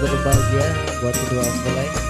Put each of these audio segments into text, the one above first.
berbahagia buat kedua mempelai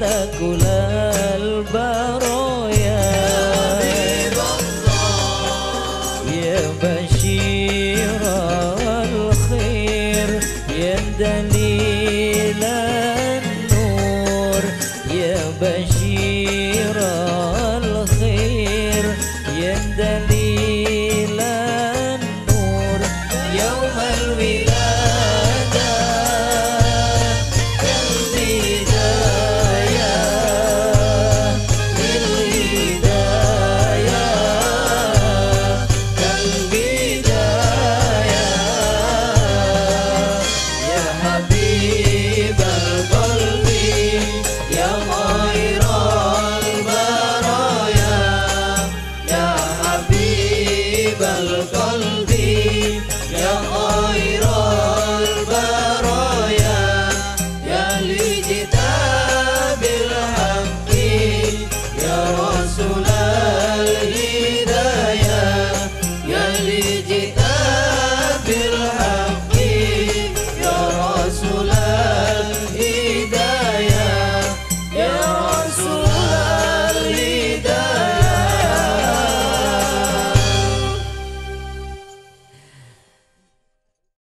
تأكل البرايا. يا بشير الخير يا دليل النور يا بشير